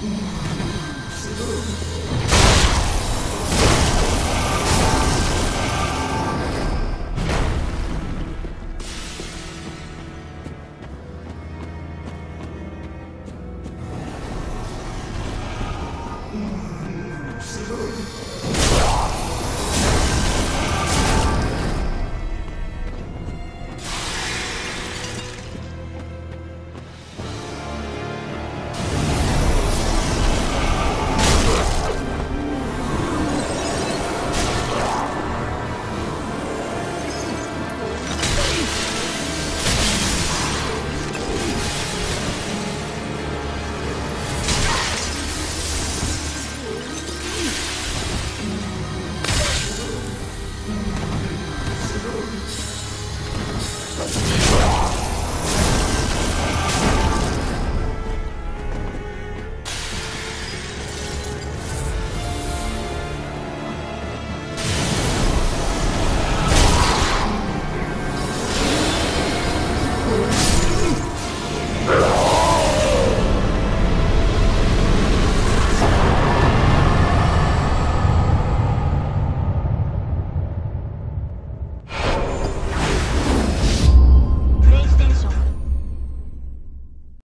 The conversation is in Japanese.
すごい。